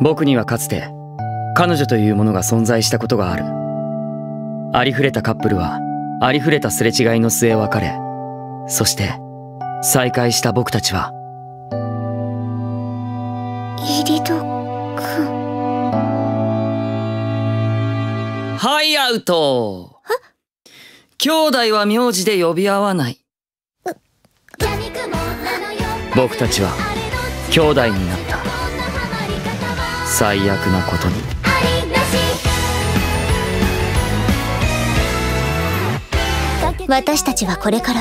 僕にはかつて彼女というものが存在したことがある。ありふれたカップルはありふれたすれ違いの末別れ。そして再会した僕たちはイリドくんはいアウト。兄弟は名字で呼び合わない。僕たちは兄弟になった最悪なことに。私たちはこれから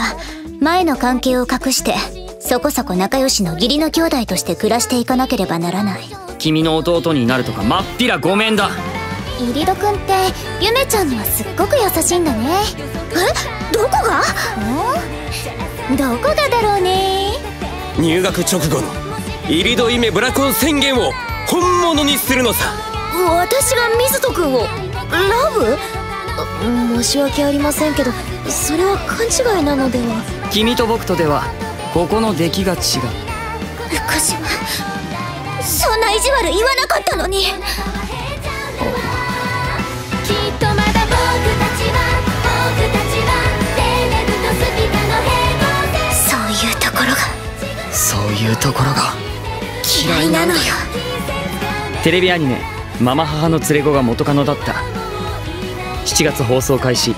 前の関係を隠してそこそこ仲良しの義理の兄弟として暮らしていかなければならない。君の弟になるとかまっぴらごめんだ。イリドくんってゆめちゃんにはすっごく優しいんだね。え？どこが？どこがだろうね。入学直後のイリドイメブラコン宣言を本物にするのさ。私が水戸くんを。ラブ？申し訳ありませんけどそれは勘違いなのでは。君と僕とではここの出来が違う。昔はそんな意地悪言わなかったのに。そういうところが。そういうところが嫌いなのよ。テレビアニメ「ママ母の連れ子が元カノだった」7月放送開始。